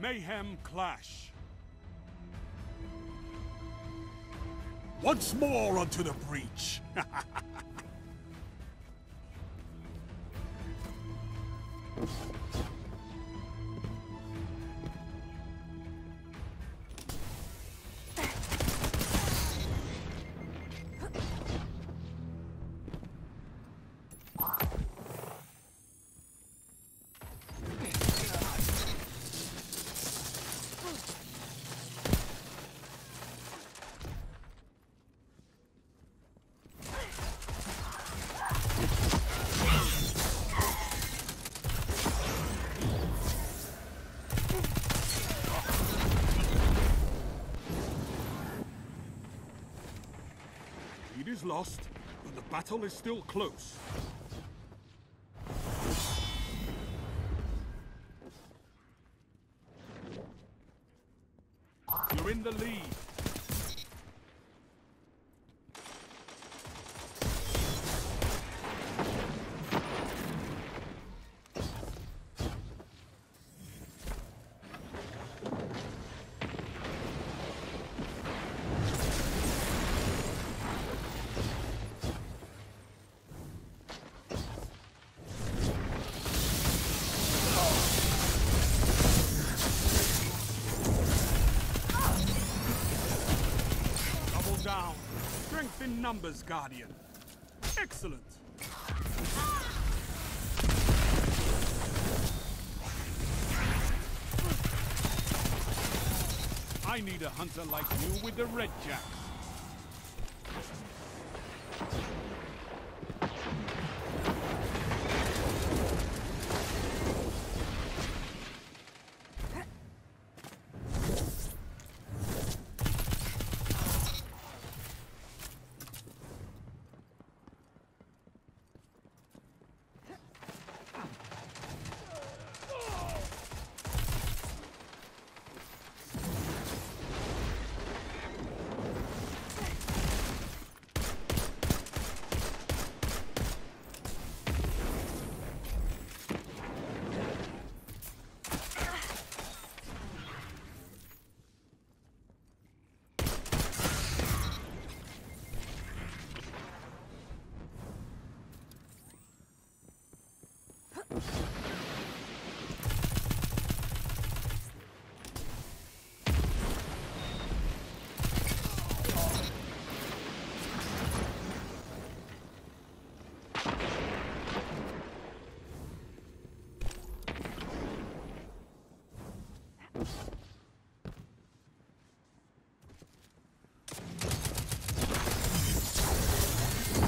Mayhem clash. Once more onto the breach. lost, but the battle is still close. You're in the lead. Strength in numbers, Guardian. Excellent. I need a hunter like you with the red jack.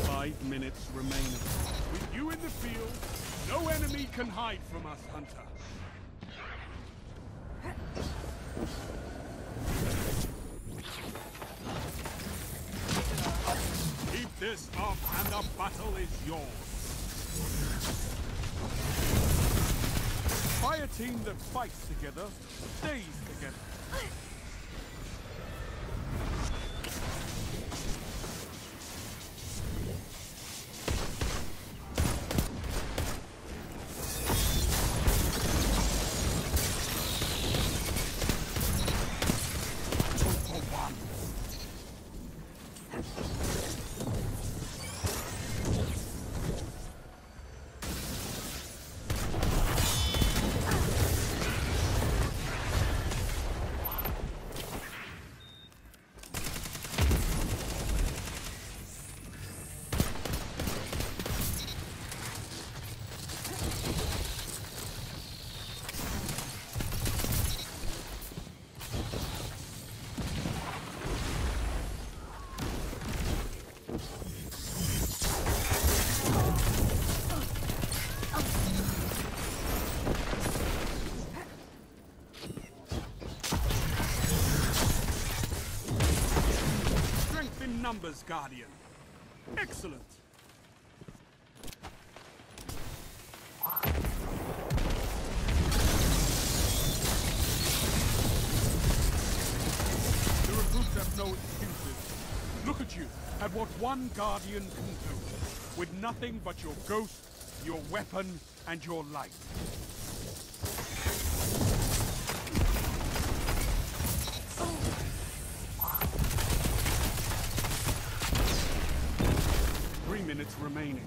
Five minutes remaining. With you in the field, no enemy can hide from us, Hunter. Keep this up and the battle is yours. Fire team that fights together stays together. Numbers, Guardian. Excellent. The recruits have no excuses. Look at you, at what one Guardian can do. With nothing but your ghost, your weapon, and your light. minutes remaining.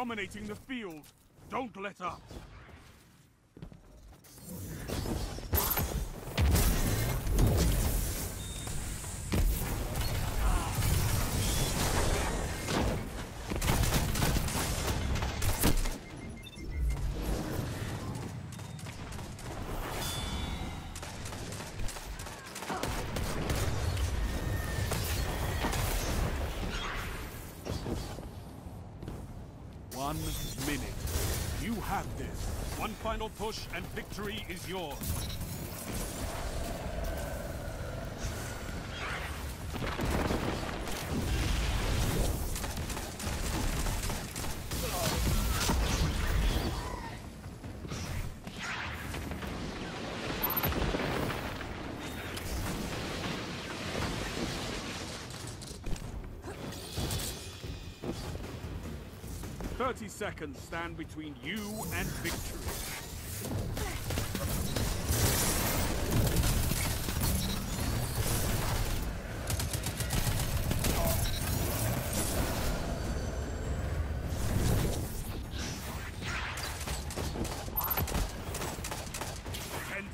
Dominating the field. Don't let up. One minute. You have this. One final push and victory is yours. Thirty seconds stand between you and victory.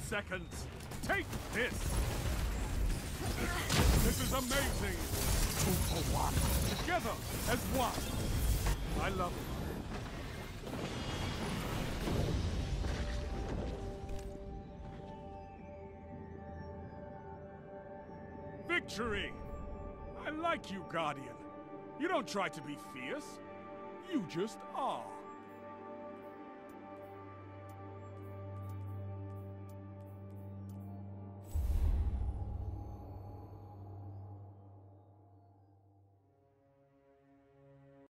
Seconds. Take this. This is amazing. Two for one. Together as one. I love it. I like you, Guardian. You don't try to be fierce. You just are.